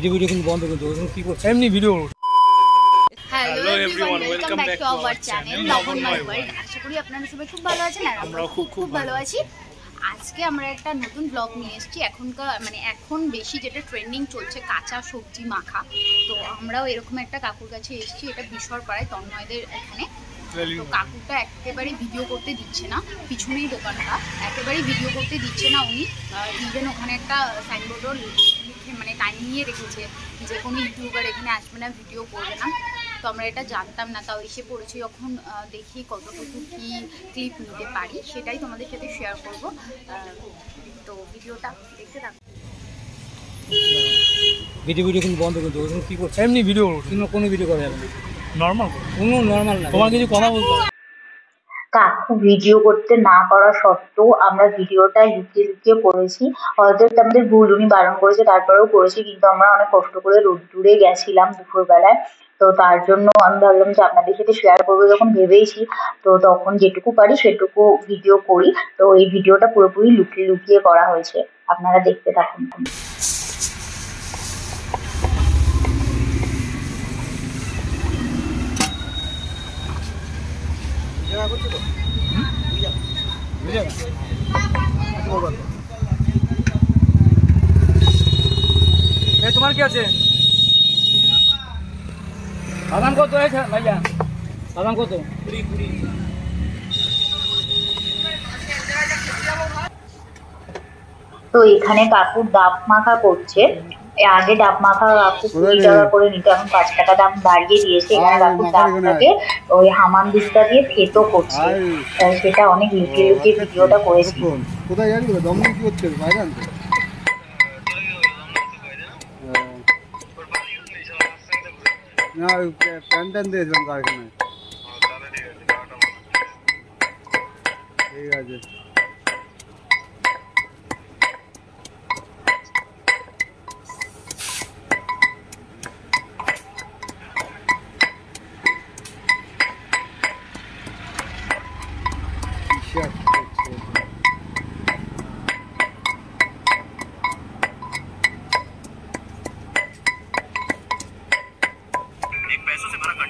Video video কিন্তু বন্ধ কিন্তু ওরকম কি করছে? এমনি video hello everyone welcome back to our channel নবনময় world আশা করি আপনারা সবাই খুব ভালো আছেন আর আমরাও খুব খুব ভালো আছি। আজকে আমরা একটা নতুন ব্লগ নিয়ে এসেছি। এখনকার মানে এখন বেশি যেটা ট্রেন্ডিং চলছে কাঁচা সবজি মাখা। তো আমরাও এরকম একটা কাকুর কাছে এসেছি। এটা বিশর পাড়ায় তন্ময়দের এখানে। তো কাকুটা একেবারে ভিডিও করতে দিচ্ছে না। পিছনেই দোকানটা। একেবারে ভিডিও করতে দিচ্ছে না উনি। ইভেন ওখানে একটা সাইনবোর্ডও মানে টাইমিয়ে রেখেছে যে কোনো ইউটিউবার এখানে আসবে না ভিডিও করবে না। তো আমরা এটা জানতাম না তাও এসে পড়েছি। যখন দেখি কতটুকু কি ক্লিপ নিতে পারি সেটাই তোমাদের সাথে শেয়ার করব। তো ভিডিওটা দেখতে থাকো। ভিডিও ভিডিও কিন্তু বন্ধ কিন্তু ওরকম কি করছে? এমনি ভিডিও কিন্তু কোনো ভিডিও করা যাবে না। নর্মাল কোনো নর্মাল না। তোমার কিছু কথা বলতে ভিডিও করতে না করা সত্ত্বেও আমরা ভিডিওটা লুকিয়ে লুকিয়ে করেছি। হয়তো এটা আমাদের ভুল উনি বারণ করেছে, তারপরেও করেছি, কিন্তু আমরা অনেক কষ্ট করে রোদ্দুরে গেছিলাম দুপুরবেলায়। তো তার জন্য আমি ভাবলাম যে আপনাদের সাথে শেয়ার করব যখন ভেবেইছি তো তখন যেটুকু পারি সেটুকু ভিডিও করি। তো এই ভিডিওটা পুরোপুরি লুকিয়ে লুকিয়ে করা হয়েছে। আপনারা দেখতে থাকুন। তোমার কি আছে? বাদাম কত আছে ভাইয়া? বাদাম কত? কুড়ি কুড়ি তো এখানে কাকু দাপ মাখা করছে। আগে ডাব মাখা কাকু কুড়ি টাকা করে নিত এখন পাঁচ টাকা দাম বাড়িয়ে দিয়েছে। এখানে কাকু ডাবটাকে ওই হামান দিস্তা দিয়ে ফেটো করছে। তাই সেটা অনেক লুকিয়ে লুকিয়ে ভিডিওটা করেছি। কোথায় জানি তো কি করতে হবে বাইরে আনতে। না প্যান ট্যান দিয়েছিলাম কারখানায়। ঠিক আছে।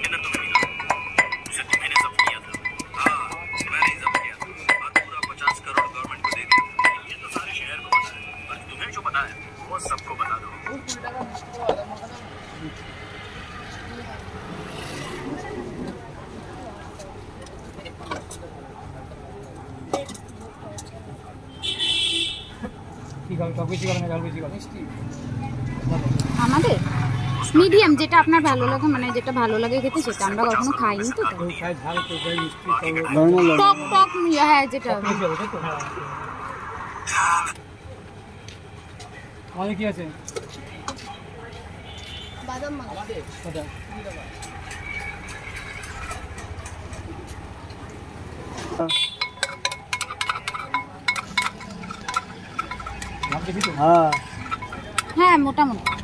पैसों से भरा कंटेनर तो खरीदा उसे तुम्हें ने जब्त किया था हाँ मैंने ही जब्त किया था और पूरा पचास करोड़ गवर्नमेंट को दे दिया ये तो सारे शहर को पता है पर तुम्हें जो पता है वो सबको बता दो কি খাবে সব বেশি করে না ঝাল বেশি করে আমাদের মিডিয়াম যেটা আপনার ভালো লাগে মানে যেটা ভালো লাগে খেতে সেটা আমরা কখনো খাইনি তো। টক টক হ্যাঁ যেটা। হ্যাঁ।, হ্যাঁ মোটামুটি।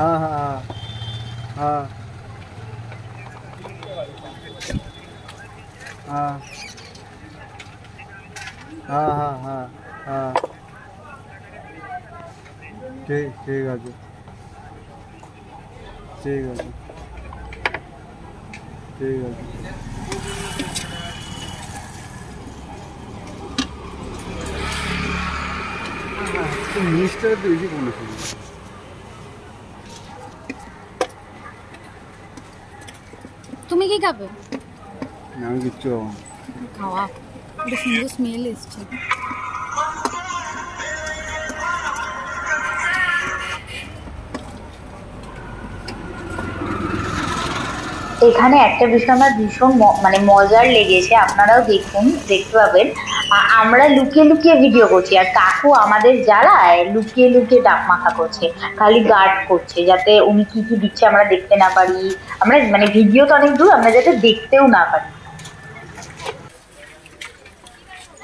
তো? হ্যাঁ হ্যাঁ মোটামুটি হ্যাঁ হ্যাঁ হ্যাঁ হ্যাঁ হ্যাঁ হ্যাঁ হ্যাঁ হ্যাঁ ঠিক ঠিক আছে ঠিক আছে ঠিক আছে মিষ্টিটা একটু বেশি বলেছিল তুমি কি খাবে? আমি কিচ্ছু খাওয়া। একটা সুন্দর স্মেল এসছে। এখানে একটা বিষয় আমার ভীষণ মানে মজার লেগেছে, আপনারাও দেখুন, দেখতে পাবেন। আমরা লুকিয়ে লুকিয়ে ভিডিও করছি, আর কাকু আমাদের যারা লুকিয়ে লুকিয়ে ডাক মাখা করছে, খালি গার্ড করছে, যাতে উনি কি কি দিচ্ছে আমরা দেখতে না পারি। আমরা মানে ভিডিও তো অনেক দূর, আমরা যাতে দেখতেও না পারি।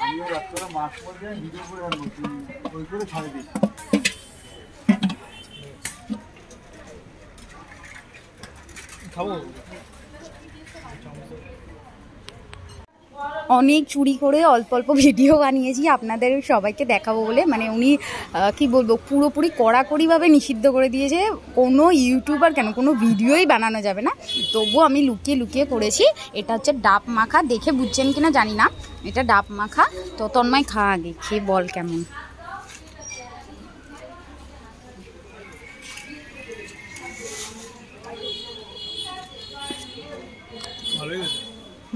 আমি ওই রাত্রে মাছ পড়ে ভিডিও করে রাখব তুই ওই করে ছাড়ে দিস খাব অনেক চুরি করে অল্প অল্প ভিডিও বানিয়েছি আপনাদের সবাইকে দেখাবো বলে। মানে উনি কি বলব পুরোপুরি কড়াকড়িভাবে নিষিদ্ধ করে দিয়েছে। কোনো ইউটিউবার কেন কোনো ভিডিওই বানানো যাবে না। তবুও আমি লুকিয়ে লুকিয়ে করেছি। এটা হচ্ছে ডাব মাখা। দেখে বুঝছেন কিনা জানি না। এটা ডাব মাখা। তো তন্ময় খা আগে খেয়ে বল কেমন।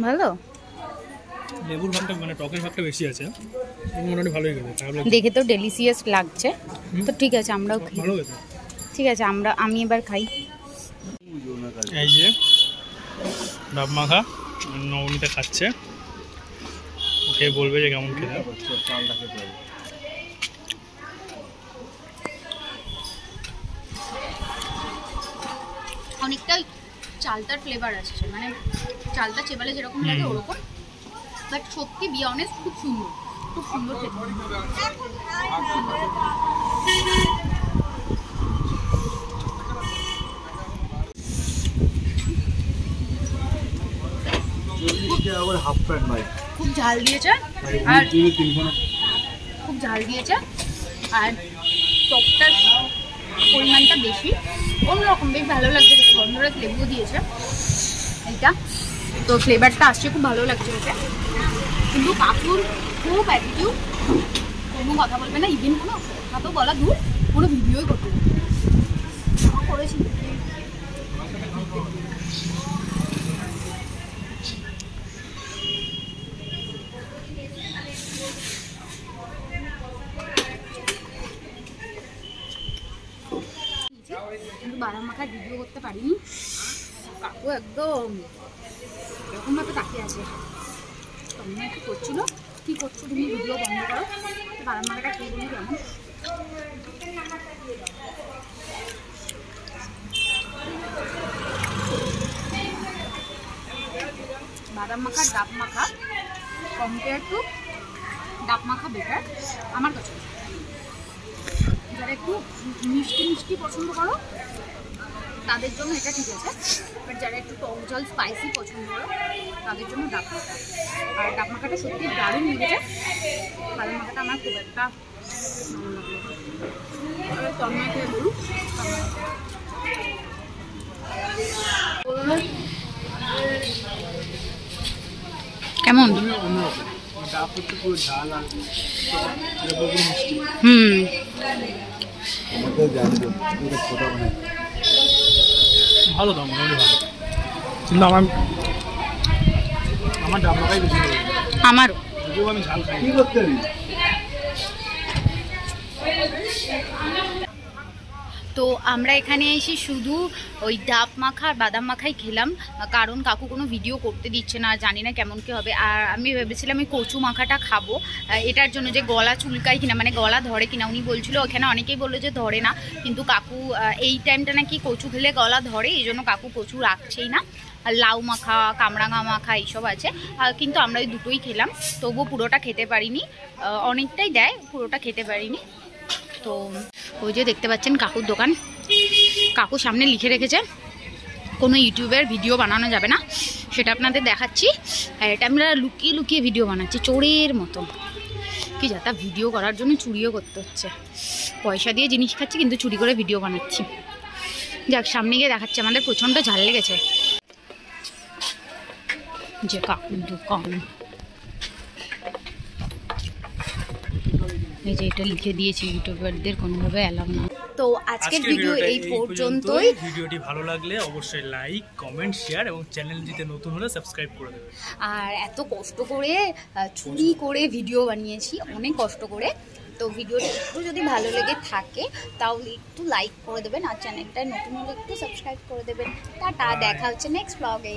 ভালো? লেবুর ভাগটা মানে টকের ভাগটা বেশি আছে। মোটামুটি ভালোই গেছে দেখে তো ডেলিসিয়াস লাগছে। তো ঠিক আছে আমরাও খাই। ভালো গেছে। ঠিক আছে আমরা আমি এবার খাই। এই যে ডাব মাখা নবনীতা খাচ্ছে। ওকে বলবে যে কেমন খেতে। অনেকটাই চালতার ফ্লেভার আসছে মানে চালতা চেবালে যেরকম লাগে। ওরকম বাট সত্যি বি অনেস্ট খুব সুন্দর। খুব সুন্দর খুব ঝাল দিয়েছে। আর খুব ঝাল দিয়েছে। আর টকটার পরিমাণটা বেশি। অন্যরকম বেশ ভালো লাগছে গন্ধরাজ লেবু দিয়েছে। এইটা। তো ফ্লেভারটা আসছে খুব ভালো লাগছে ওটা কিন্তু কাকুর খুব অ্যাটিটিউড কোনো কথা বলবে না ইভেন কোনো কথা তো বলা দূর, কোনো ভিডিওই করতে করেছি। কিন্তু বাদাম মাখার ভিডিও করতে পারিনি। কাকু একদম এরকমভাবে তাকিয়ে আছে। তোমরা একটু করছিল কী করছ তুমি? ভিডিও বন্ধ করো। মাখাটা খেয়ে বলি কেমন বাদাম মাখা, ডাব মাখা কম্পেয়ার টু ডাব মাখা বেটার আমার কাছে। যারা একটু মিষ্টি মিষ্টি পছন্দ করো, তাদের জন্য এটা ঠিক আছে। বাট যারা একটু টক জল স্পাইসি পছন্দ করো তাদের জন্য ডাব মাখা আর ডাব মাখাটা সত্যি দারুণ লেগেছে। বাদাম মাখাটা আমার খুব একটা কেমন? হুম। ভালো দাম মোটামুটি ভালো। কিন্তু আমার আমার দাম লাগাই বেশি আমার আমারও। যদিও আমি ঝাল খাই। কি করতে তো আমরা এখানে এসে শুধু ওই ডাব মাখা আর বাদাম মাখাই খেলাম, কারণ কাকু কোনো ভিডিও করতে দিচ্ছে না, জানি না কেমন কি হবে। আর আমি ভেবেছিলাম আমি কচু মাখাটা খাব। এটার জন্য যে গলা চুলকায় কিনা মানে গলা ধরে কিনা, উনি বলছিল, ওখানে অনেকেই বলল যে ধরে না, কিন্তু কাকু এই টাইমটা নাকি কচু খেলে গলা ধরে, এই জন্য কাকু কচু রাখছেই না। লাউ মাখা, কামরাঙা মাখা, এইসব আছে। কিন্তু আমরা ওই দুটোই খেলাম, তবুও পুরোটা খেতে পারিনি। অনেকটাই দেয়, পুরোটা খেতে পারিনি। তো ওই যে দেখতে পাচ্ছেন কাকুর দোকান। কাকু সামনে লিখে রেখেছে, কোনো ইউটিউবের ভিডিও বানানো যাবে না, সেটা আপনাদের দেখাচ্ছি। আর এটা আমরা লুকিয়ে লুকিয়ে ভিডিও বানাচ্ছি, চোরের মতো। কি যা, তা ভিডিও করার জন্য চুরিও করতে হচ্ছে। পয়সা দিয়ে জিনিস খাচ্ছি, কিন্তু চুরি করে ভিডিও বানাচ্ছি। যাক, সামনে গিয়ে দেখাচ্ছি, আমাদের প্রচণ্ড ঝাল লেগেছে। যে কাকুর দোকান। এই যে এটা লিখে দিয়েছি ইউটিউবারদের কোনোভাবে অ্যালাউ না। তো আজকের ভিডিও এই পর্যন্তই। ভিডিওটি ভালো লাগলে অবশ্যই লাইক কমেন্ট শেয়ার এবং চ্যানেলটিতে নতুন হলে সাবস্ক্রাইব করে দেবেন। আর এত কষ্ট করে চুরি করে ভিডিও বানিয়েছি অনেক কষ্ট করে। তো ভিডিওটা একটু যদি ভালো লেগে থাকে তাহলে একটু লাইক করে দেবেন আর চ্যানেলটায় নতুন হলে একটু সাবস্ক্রাইব করে দেবেন। টাটা দেখা হচ্ছে নেক্সট ব্লগে